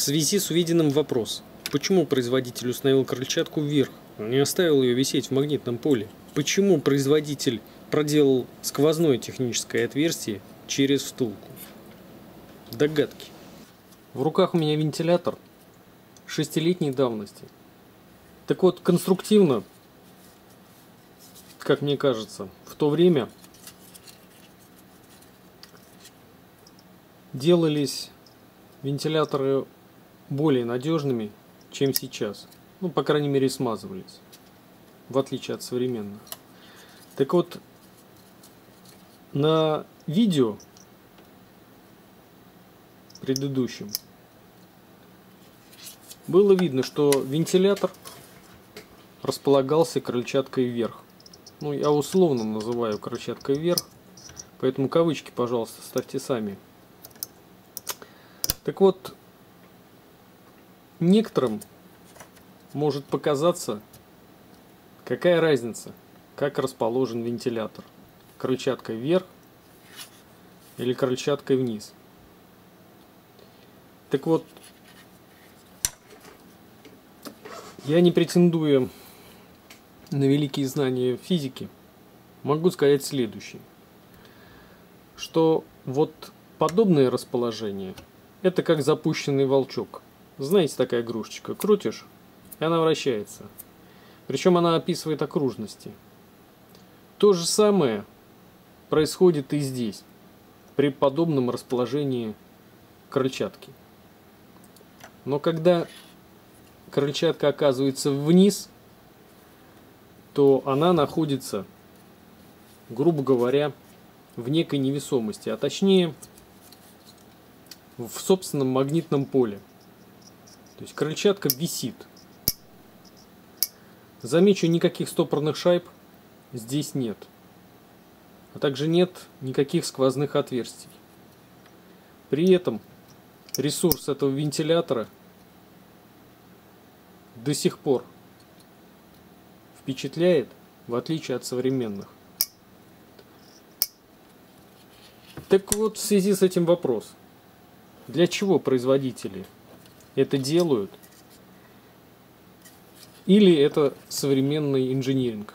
связи с увиденным вопрос. Почему производитель установил крыльчатку вверх, не оставил ее висеть в магнитном поле? Почему производитель проделал сквозное техническое отверстие через втулку? Догадки. В руках у меня вентилятор шестилетней давности. Так вот, конструктивно, как мне кажется, в то время делались вентиляторы более надежными, чем сейчас. Ну, по крайней мере, смазывались, в отличие от современных. Так вот, на видео предыдущем было видно, что вентилятор располагался крыльчаткой вверх. Ну, я условно называю крыльчаткой вверх, поэтому кавычки, пожалуйста, ставьте сами. Так вот, некоторым может показаться, какая разница, как расположен вентилятор. Крыльчаткой вверх или крыльчаткой вниз. Так вот, я не претендую на великие знания физики, могу сказать следующее. Что вот подобное расположение – это как запущенный волчок. Знаете, такая игрушечка. Крутишь, и она вращается. Причем она описывает окружности. То же самое происходит и здесь, при подобном расположении крыльчатки. Но когда крыльчатка оказывается вниз, то она находится, грубо говоря, в некой невесомости, а точнее в собственном магнитном поле. То есть крыльчатка висит. Замечу, никаких стопорных шайб здесь нет. А также нет никаких сквозных отверстий. При этом ресурс этого вентилятора до сих пор впечатляет, в отличие от современных. Так вот, в связи с этим вопрос – для чего производители это делают? Или это современный инжиниринг?